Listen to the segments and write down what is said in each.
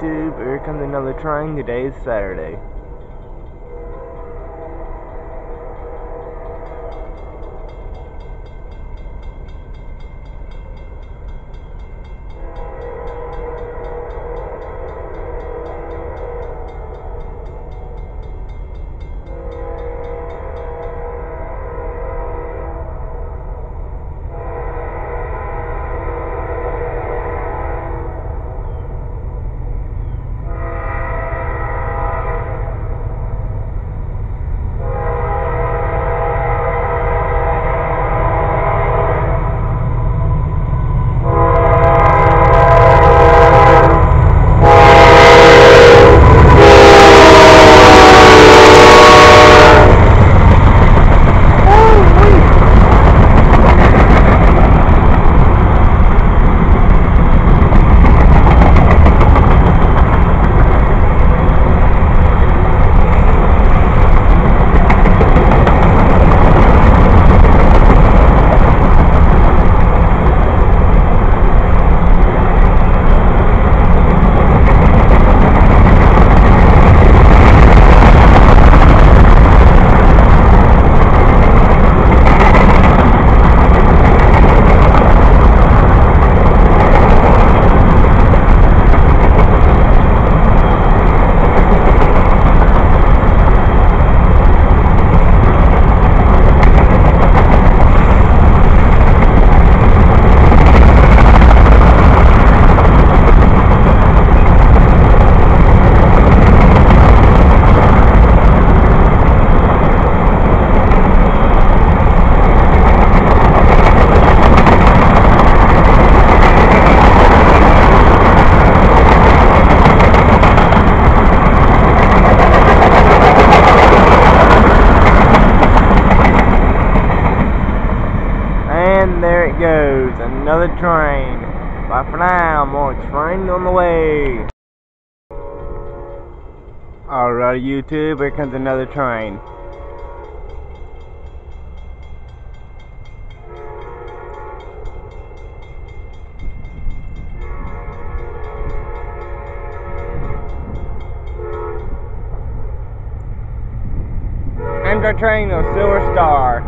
YouTube, here comes another trying. Today is Saturday. Here comes another train. Amtrak train, the Silver Star.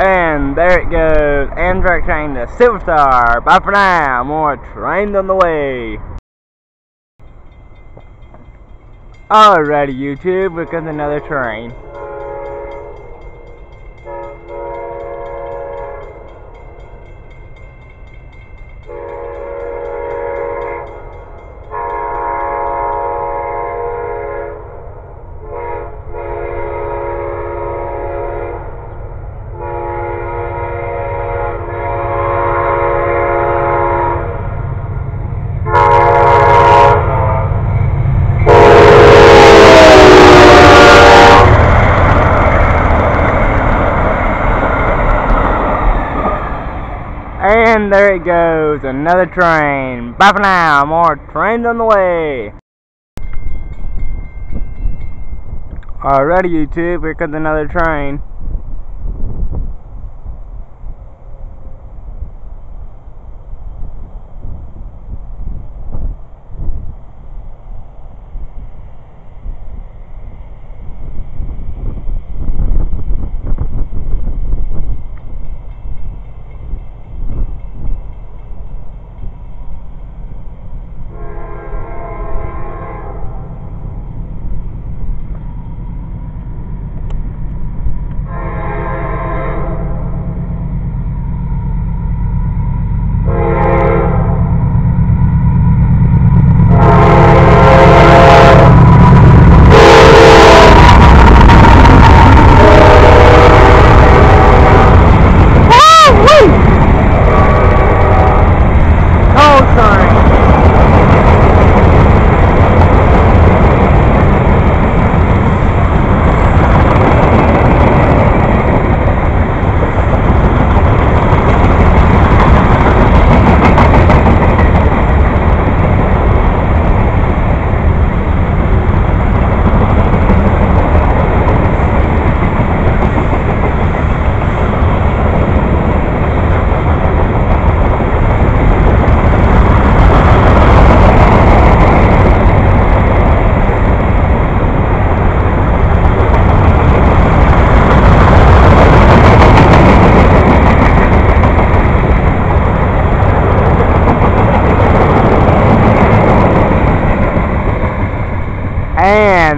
And there it goes, Amtrak train to Silver Star. Bye for now, more trains on the way. Alrighty YouTube, comes another train. And there it goes, another train. Bye for now, more trains on the way. Alrighty YouTube, here comes another train.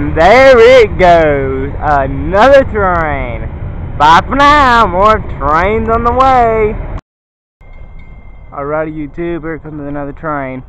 And there it goes, another train. Bye for now, more trains on the way. Alrighty YouTube, here comes another train.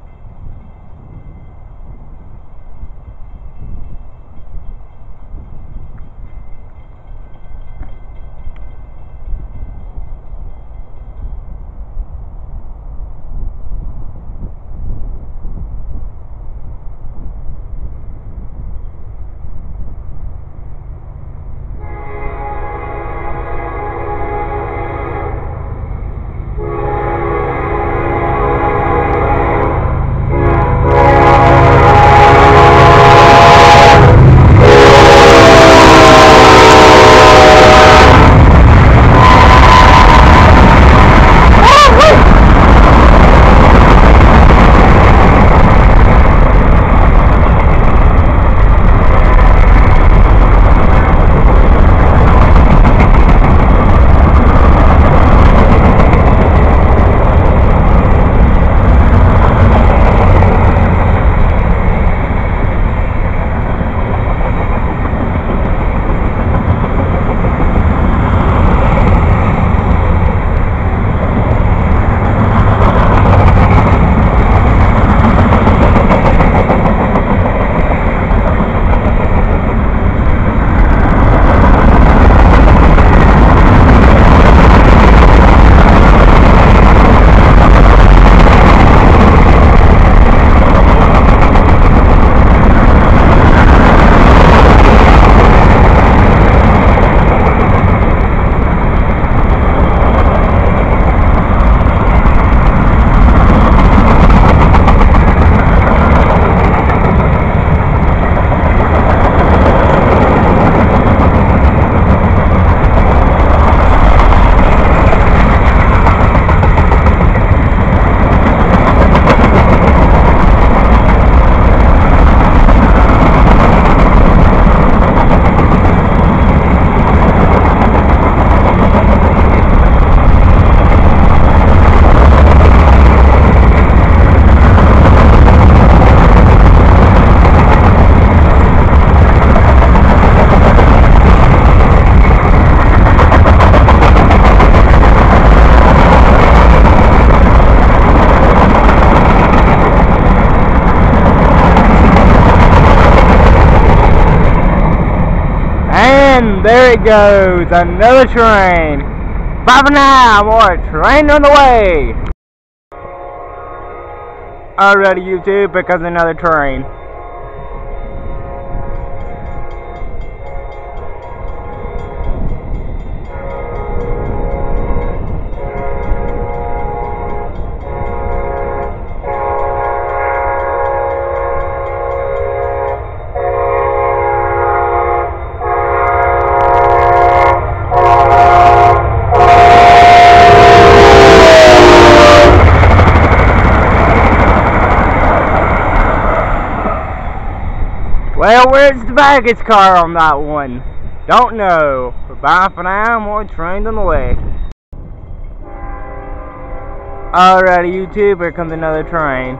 It goes, another train. Bye for now, more train on the way. Alrighty YouTube, because another train. Baggage car on that one? Don't know. But bye for now, more trains on the way. Alrighty, YouTube, here comes another train.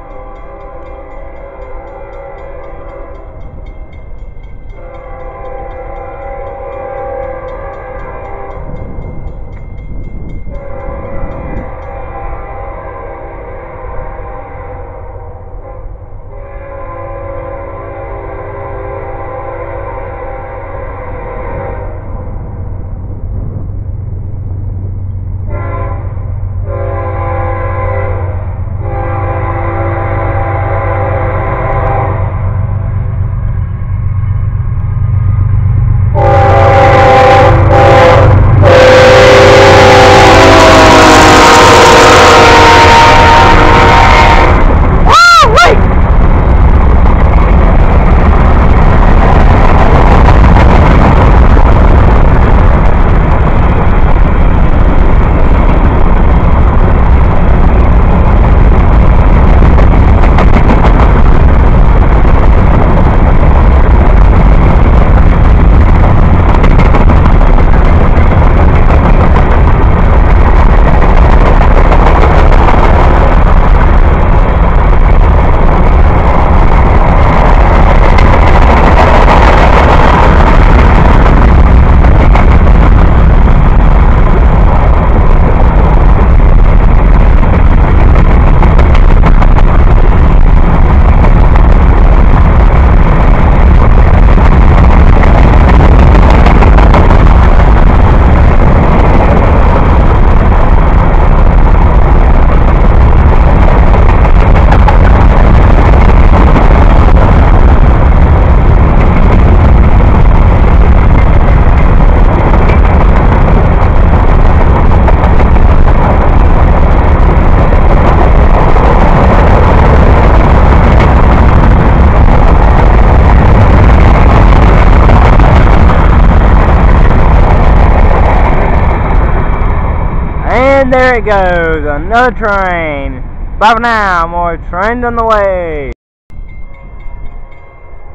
Goes, another train. Bye for now, more trains on the way.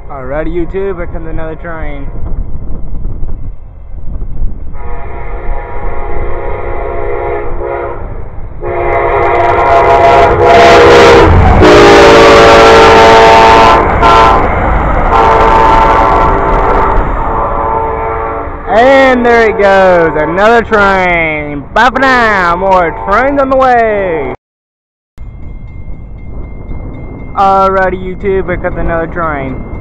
Alrighty, YouTube, here comes another train. And there it goes, another train. Bye for now, more trains on the way. Alrighty, YouTube, here comes another train.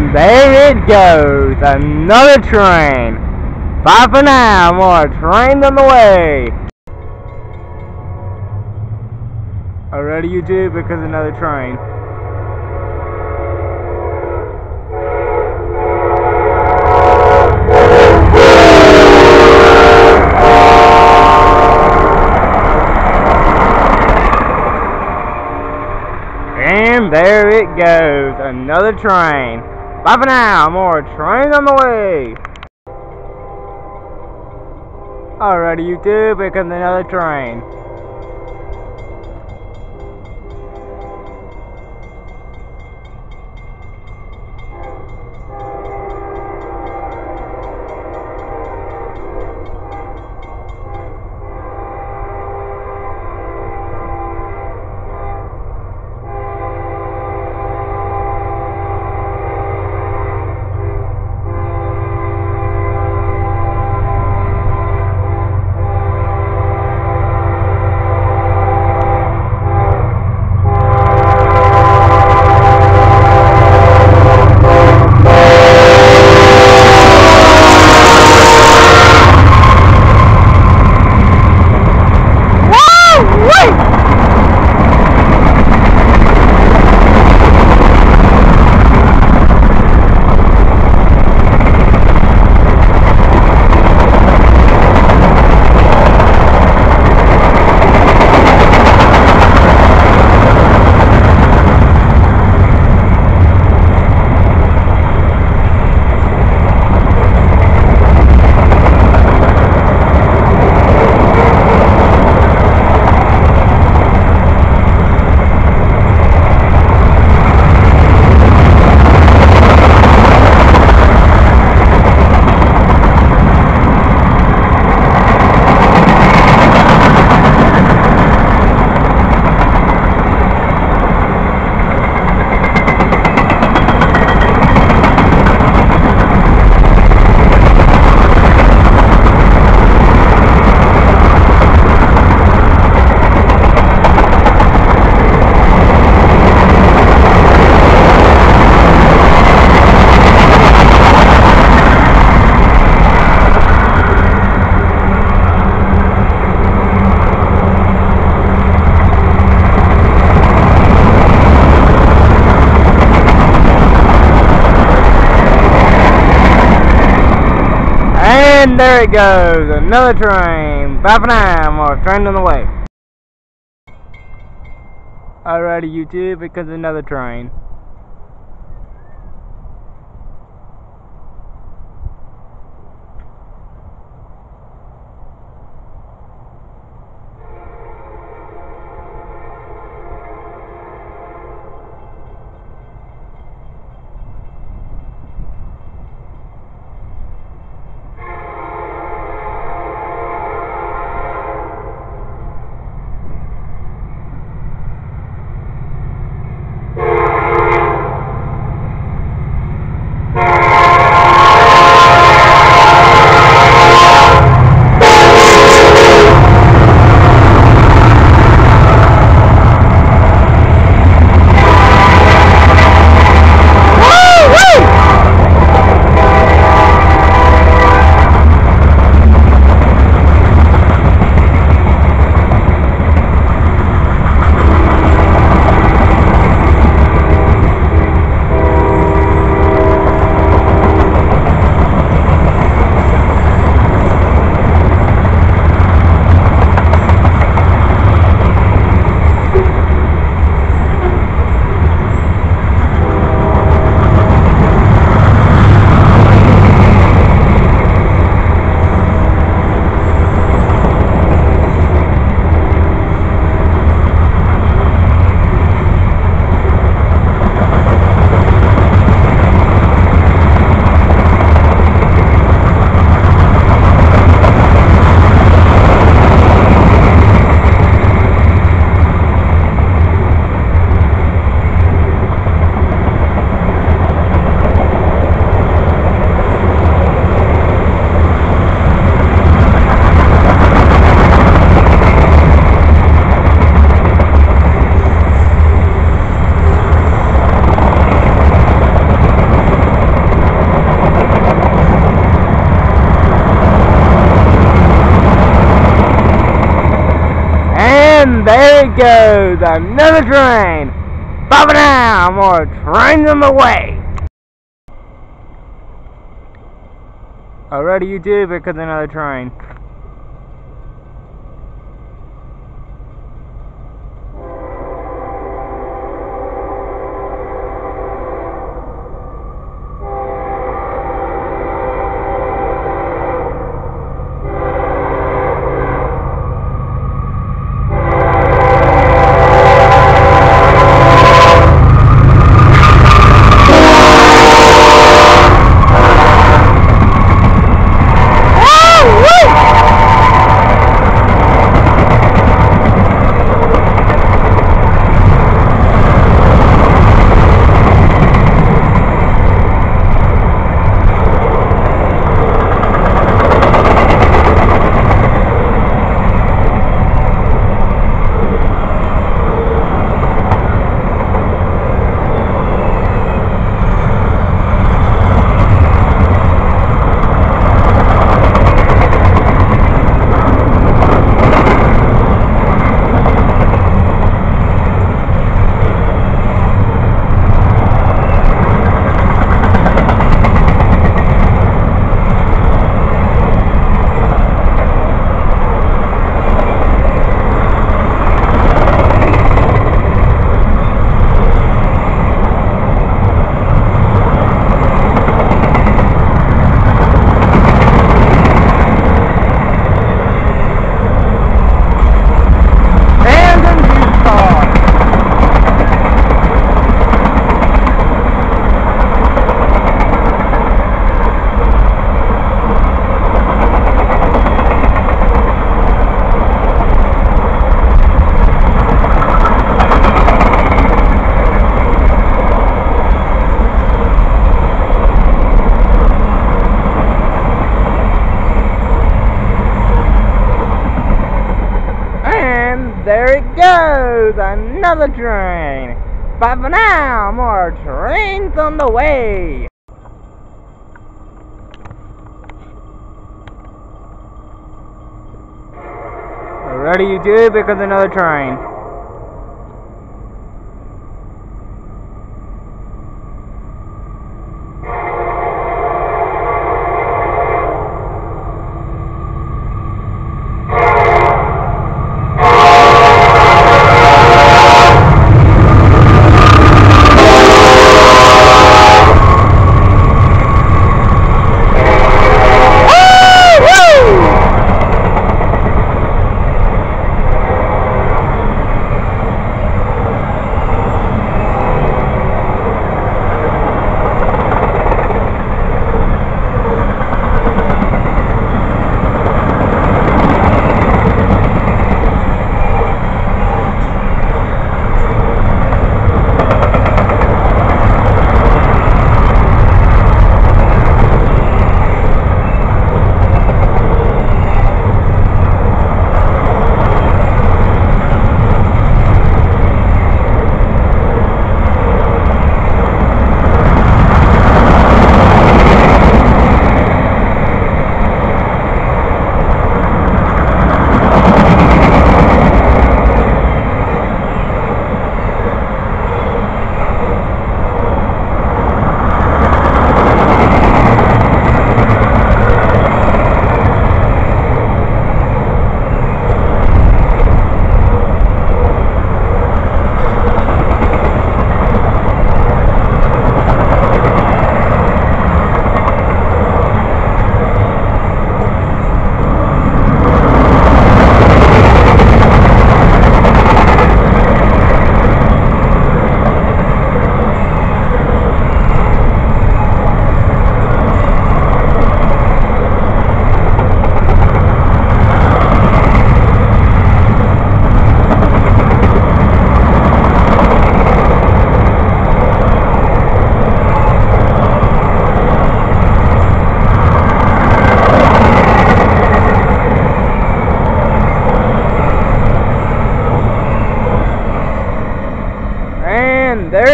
It goes, another train. Bye for now, more trains on the way. Already YouTube because another train. And there it goes, another train. Bye for now, more trains on the way. Alrighty, YouTube because another train. And there it goes, another train. Bye for now, more train on the way. Alrighty, YouTube, because another train. There it goes, another train. Bye for now, more trains on the way. Alrighty, YouTube, here comes another train. Goes, another train. But for now, more trains on the way. Ready, you here because another train.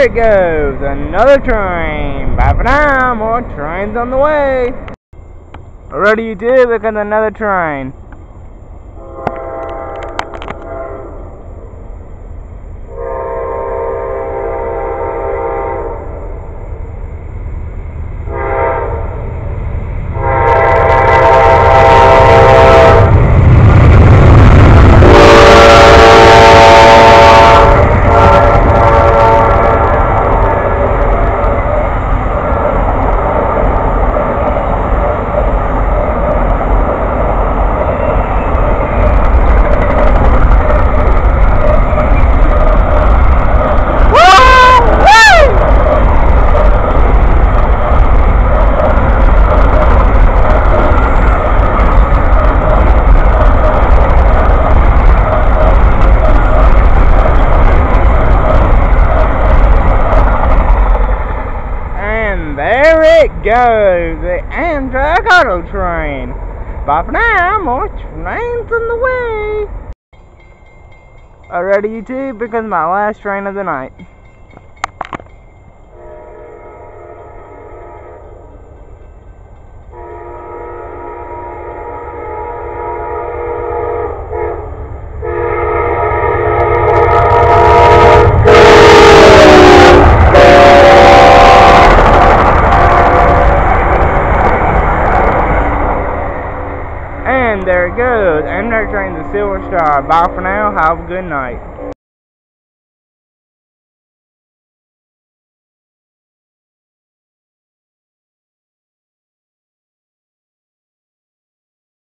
It goes, another train. Bye for now, more trains on the way. Already you did, look at another train. Goes the Amtrak Auto Train. Bye for now, more trains on the way. Alrighty, YouTube, because my last train of the night. And there it goes. Amtrak train to Silver Bye for now. Have a good night.